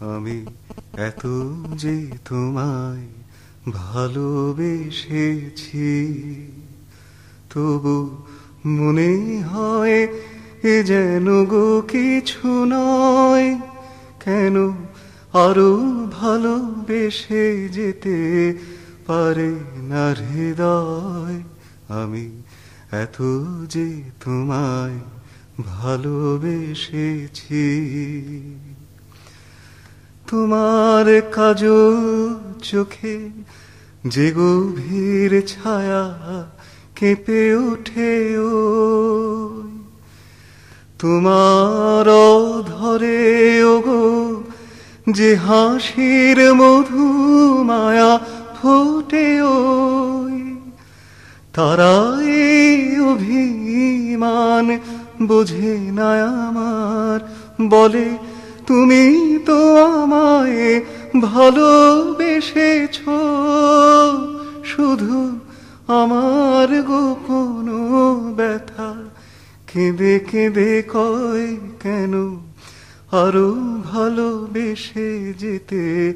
আমি এত যে তোমায় ভালোবেসেছি, তবু মনে হয় এ যেন গো কিছু নয়। কেন আরও ভালোবেসে যেতে পারে না হৃদয়? আমি এত যে তোমায় ভালোবেসেছি। তোমার কাজল চোখে যে গভীর ছায়া কেঁপে ওঠে ও তোমার ধরে ওগো যে হাসির মধু মায়া ফোটে ওই। তারা এই অভিমান বোঝে না আমার, বলে তুমি তো আমায় ভালোবেসেছ। শুধু আমার গোপন ব্যথা কেঁদে কেঁদে কয় কেন? আরও ভালোবেসে যেতে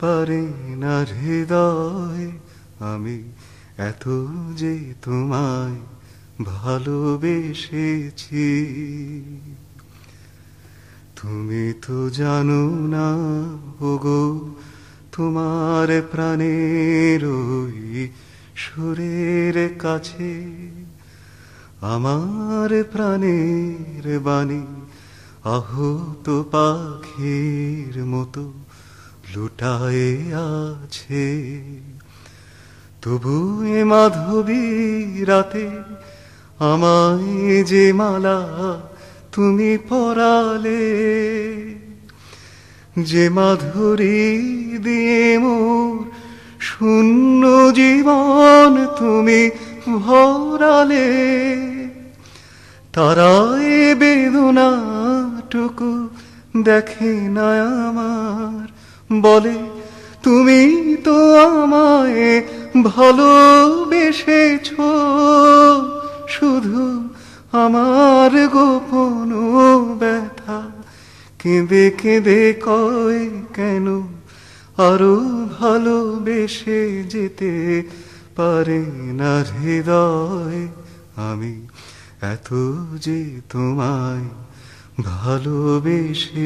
পারে না হৃদয়। আমি এত যে তোমায় ভালোবেসেছি। তুমি তো জানো না, ওগো, তোমার প্রাণের ওই সুরের কাছে। আমার প্রাণের বাণী আহত পাখির মতো লুটায়ে আছে। তবু এ মাধবী রাতে আমায় যে মালা তুমি পরালে যে মাধুরী দিয়ে মোর শূন্য জীবন তুমি ভরালে তারা এ বেদনাটুকু দেখে না আমার। বলে, তুমি তো আমায় ভালোবেসেছ, শুধু আমার গোপন ব্যথা। কেঁদে কেঁদে কয় কেন? আরও ভালোবেসে যেতে পারে না হৃদয় আমি। এত যে তোমায় ভালোবেসেছি।